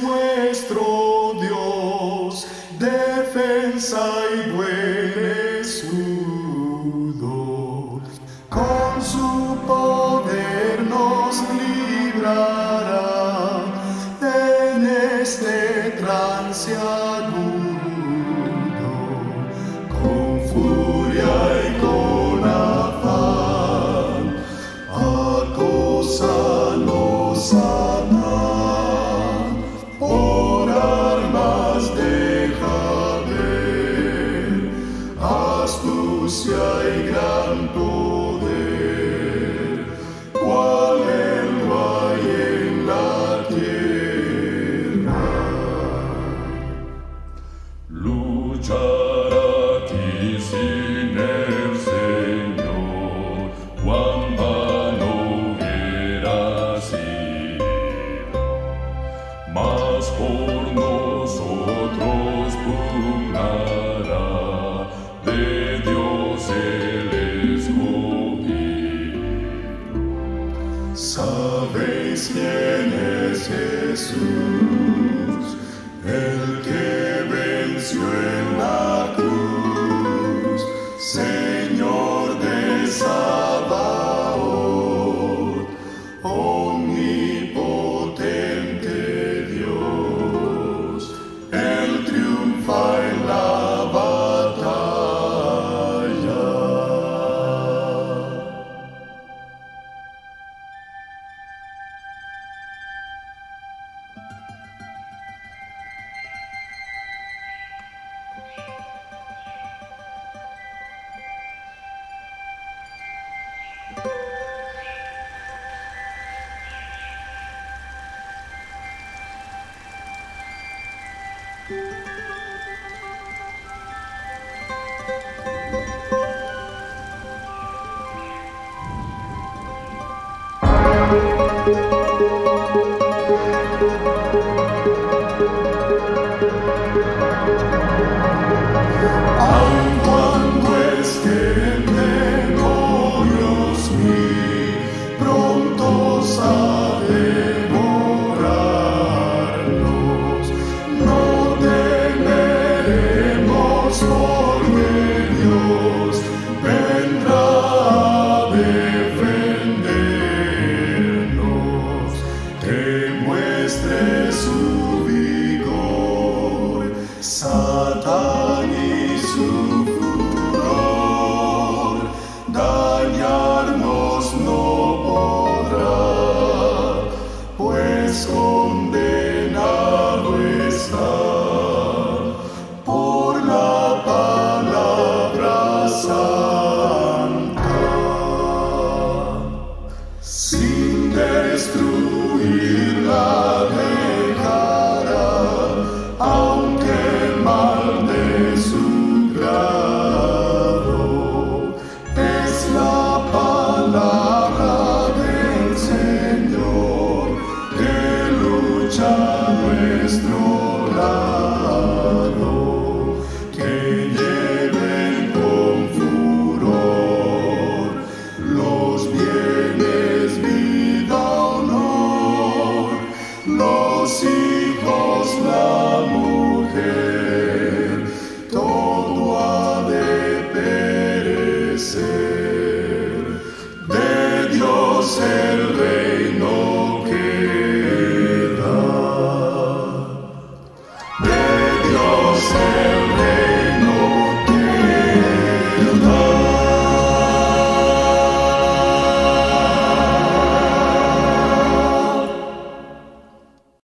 nuestro Dios, defensa y buen. Jesus. Cristo. doce.